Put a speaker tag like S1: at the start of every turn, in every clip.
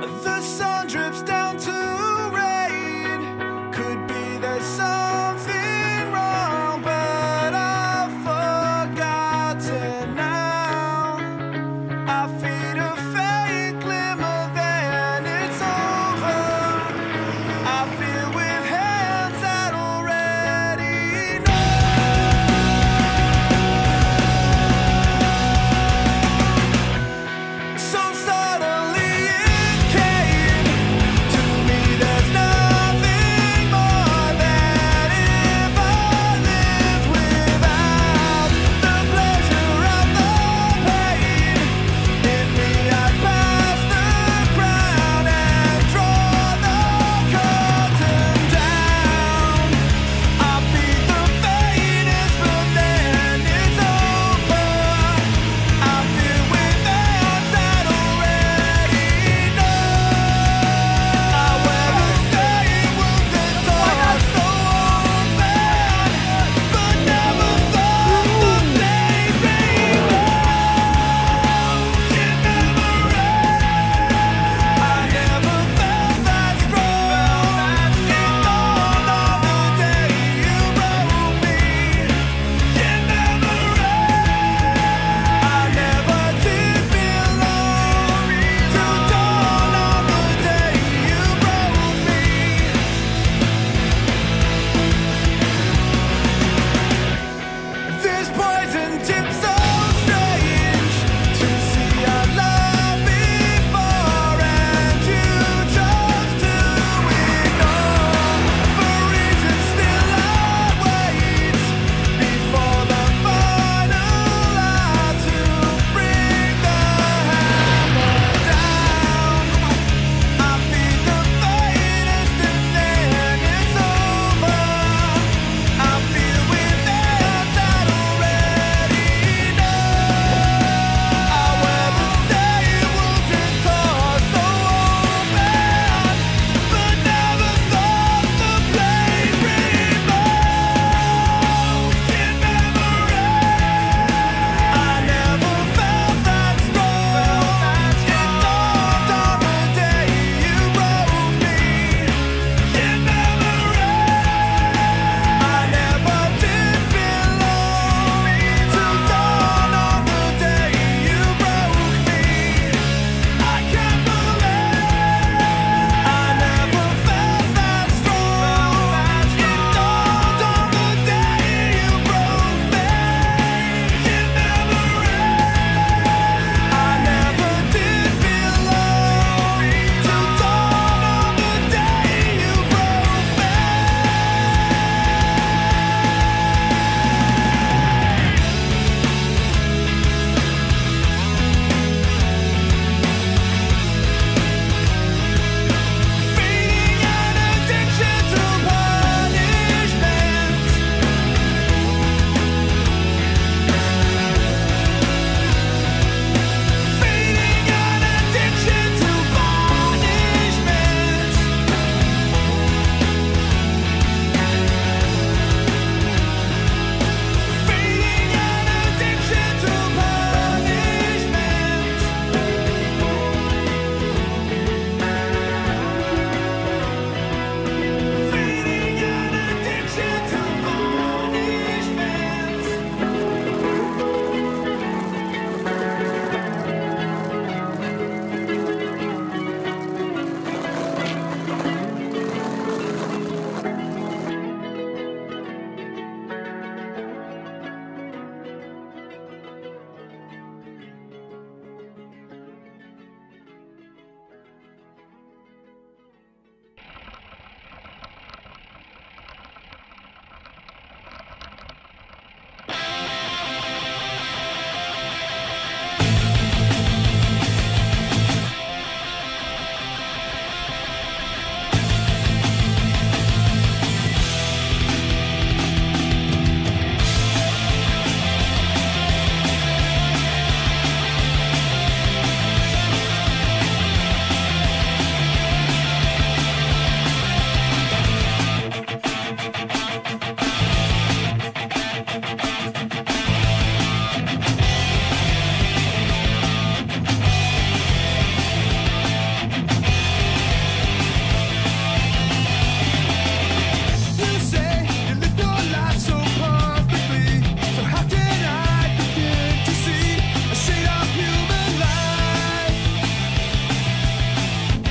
S1: The sun drips down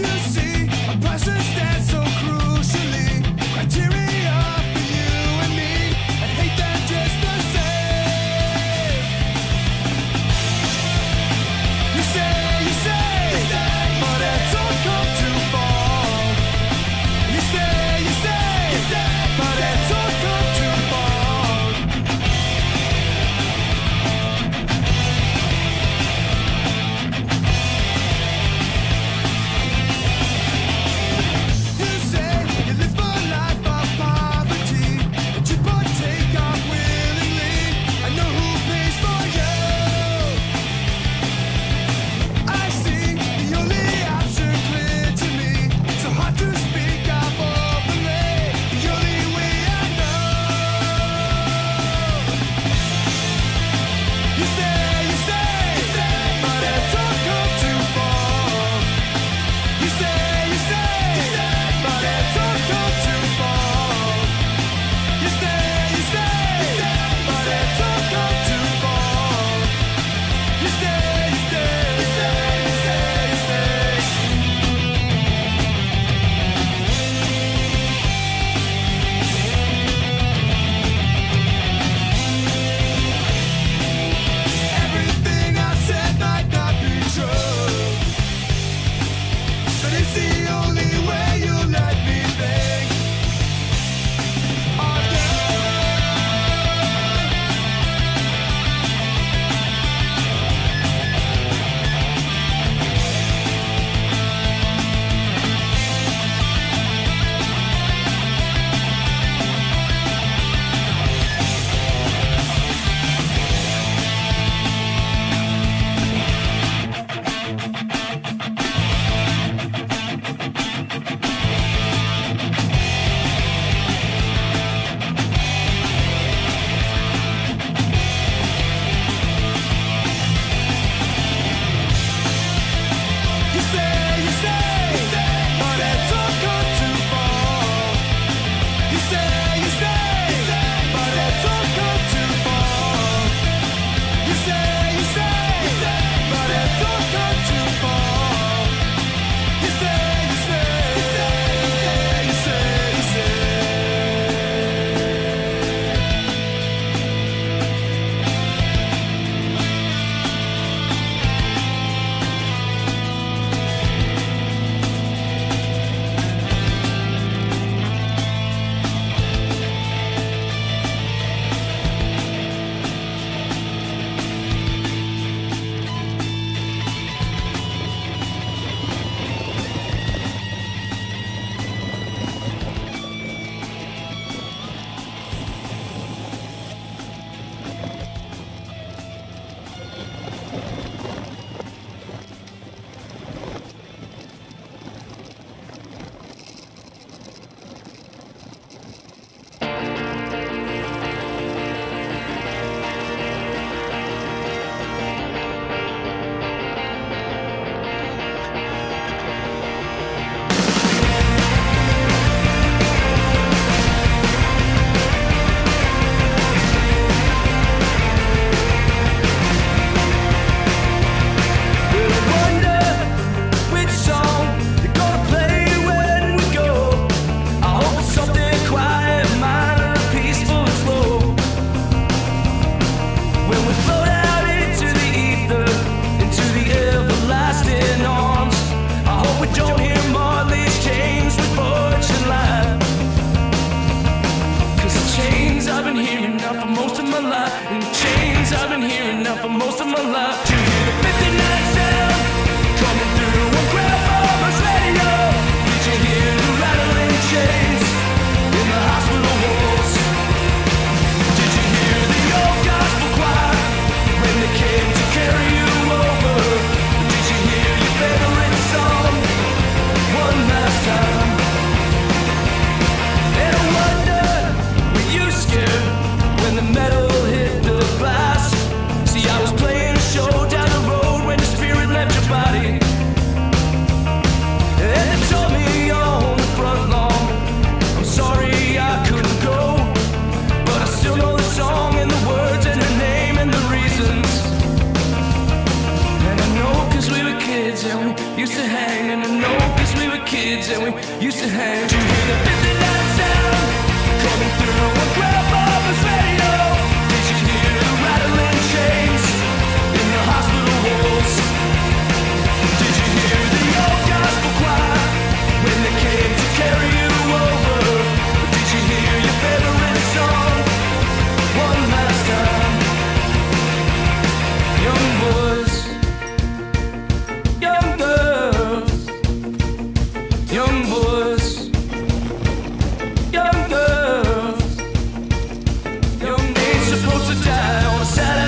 S1: You see a person's. But it's
S2: the only way you'll let in chains. I've been here enough for most of my life. to hear the 59 myself